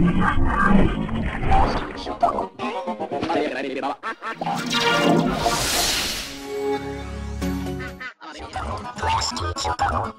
フラストチュータロウ。